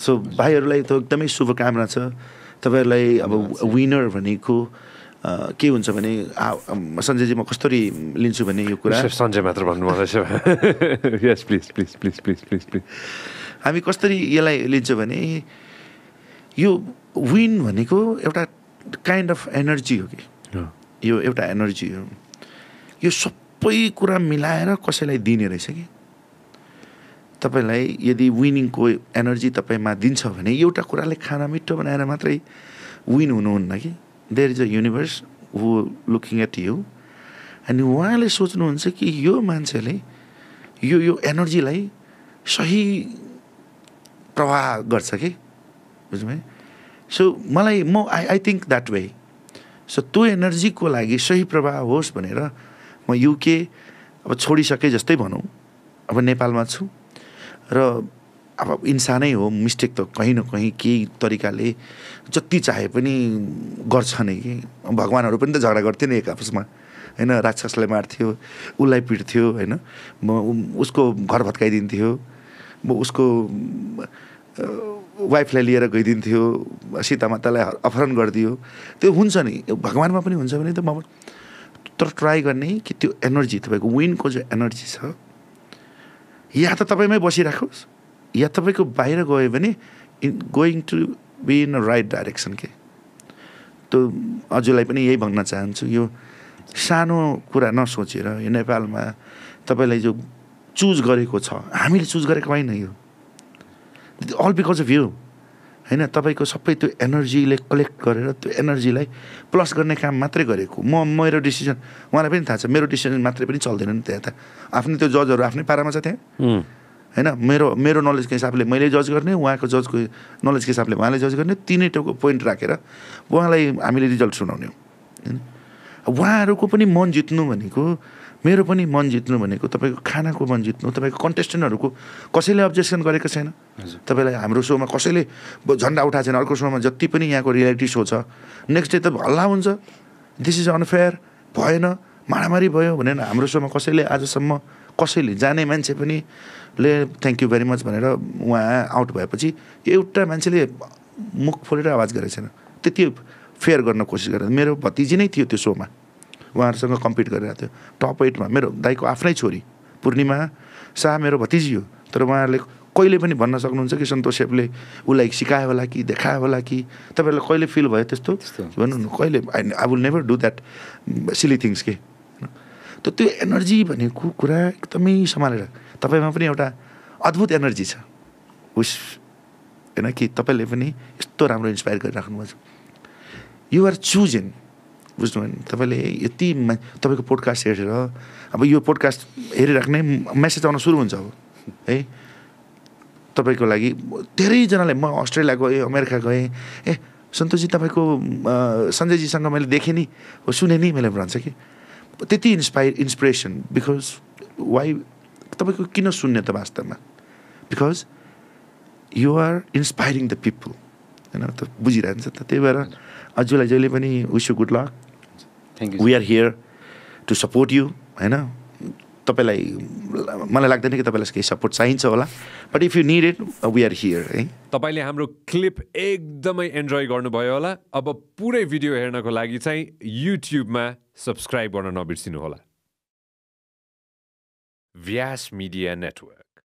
So भाइहरूलाई त एकदमै शुभकामना छ। तपाईँहरूलाई अब विनर भनेको के हुन्छ भने सञ्जयजी म कसरी लिन्छु भने यो कुरा? सञ्जय मात्र भन्नु रहेछ। यस please please please please please please हामी कसरी यसलाई लिन्छौँ भने यो विन भनेको एउटा काइन्ड अफ एनर्जी हो कि? यो एउटा एनर्जी हो। यो सबै कुरा मिलाएर कसैलाई दिने रहेछ कि? तपाईँलाई यदि विनिङको एनर्जी तपाईँमा दिन्छ भने एउटा कुराले खाना मिठो बनाएर मात्रै विन हुनुहुन्न कि? There is a universe who looking at you अनि उहाँले सोच्नुहुन्छ कि यो मान्छेले यो यो एनर्जीलाई सही प्रवाह गर्छ कि? बुझ्नुभयो? सो मलाई म I I think that way so त्यो एनर्जीको लागि सही प्रवाह होस् भनेर म युके अब छोडिसकेँ जस्तै भनौँ। अब नेपालमा छु। र अब इन्सानै हो मिस्टेक त कहीँ न कहीँ केही तरिकाले जति चाहे पनि गर्छ नै। कि भगवान्हरू पनि त झगडा गर्थ्यो नि एक आपसमा होइन राक्षसलाई मार्थ्यो उसलाई पिट्थ्यो होइन। म उसको घर भत्काइदिन्थ्यो म उसको वाइफलाई लिएर गइदिन्थ्यो सीता मातालाई अपहरण गरिदियो। त्यो हुन्छ नि। भगवान्मा पनि हुन्छ भने त म तर ट्राई गर्ने कि त्यो एनर्जी तपाईँको विनको जो एनर्जी छ या त तपाईँमै बसिराखोस्। या तपाईँको बाहिर गयो भने in going to be in a right direction के? त्यो हजुरलाई पनि यही भन्न चाहन्छु यो सानो कुरा नसोचेर यो नेपालमा तपाईँलाई जो चुज गरेको छ हामीले चुज गरेको होइन यो। अल बिकज अफ यु होइन तपाईँको सबै त्यो एनर्जीले कलेक्ट गरेर त्यो एनर्जीलाई प्लस गर्ने काम मात्रै गरेको म मेरो डिसिजन उहाँलाई पनि थाहा छ मेरो डिसिजन मात्रै पनि चल्दैन नि त्यहाँ त। आफ्नै त्यो जजहरू आफ्नै पारामा छ त्यहाँ। होइन मेरो मेरो नलेजको हिसाबले मैले जज गर्ने उहाँको जजको नलेजको हिसाबले उहाँले जज गर्ने तिनैटोको पोइन्ट राखेर उहाँलाई हामीले रिजल्ट सुनाउने हो। होइन। उहाँहरूको पनि मन जित्नु भनेको मेरो पनि मन जित्नु भनेको तपाईँको खानाको मन जित्नु तपाईँको कन्टेस्टेन्टहरूको कसैले अब्जेक्सन गरेको छैन? तपाईँलाई हाम्रो सोमा कसैले झन्डा उठाएको छैन? अर्को सोमा जति पनि यहाँको रियालिटी सो छ नेक्स्ट डे त हल्ला हुन्छ। दिस इज अनफेयर भएन मारामारी भयो भनेर हाम्रो सोमा कसैले आजसम्म कसैले जाने मान्छे पनि ले थ्याङ्क यू भेरी मच भनेर उहाँ आउट भएपछि एउटा मान्छेले मुख खोलेर आवाज गरेको छैन। त्यति फेयर गर्न कोसिस गरेर मेरो भतिजी नै थियो त्यो सोमा। उहाँहरूसँग कम्पिट गरिरहेको थियो। टप एटमा मेरो दाइको आफ्नै छोरी पूर्णिमा शाह मेरो भतिजी हो। तर उहाँहरूले कहिले पनि भन्न सक्नुहुन्छ कि सन्तोष सेपले उसलाई सिकायो होला कि देखायो होला कि? तपाईँहरूलाई कहिले फिल भयो त्यस्तो? भन्नु न कहिले? I I will never do that silly things के? त त्यो एनर्जी भनेको कुरा एकदमै सम्हालेर तपाईँमा पनि एउटा अद्भुत एनर्जी छ। उस होइन कि तपाईँले पनि यस्तो राम्रो इन्सपायर गरिराख्नु भएको छ युआर चुजेन बुझ्नुभयो भने तपाईँले यति तपाईँको पोडकास्ट हेरेर अब यो पोडकास्ट हेरिराख्ने मेसेज आउन सुरु हुन्छ अब है? तपाईँको लागि धेरैजनाले म अस्ट्रेलिया गएँ अमेरिका गएँ ए सन्तोषजी तपाईँको सञ्जयजीसँग मैले देखेँ नि हो सुने नि मैले भन्छ कि। त्यति इन्सपायर इन्सपिरेसन बिकज वाइ तपाईँको किन सुन्ने त वास्तवमा? Because you are inspiring the people होइन? त बुझिरहन्छ त। त्यही भएर अजुलाई जहिले पनि wish you good luck we are here to support you होइन? तपाईँलाई मलाई लाग्दैन कि तपाईँलाई केही सपोर्ट चाहिन्छ होला but if you need it we are here है तपाईँले हाम्रो क्लिप एकदमै इन्जोय गर्नुभयो होला। अब पुरै भिडियो हेर्नको लागि चाहिँ युट्युबमा सब्सक्राइब गर्न नबिर्सिनु होला व्यास मिडिया नेटवर्क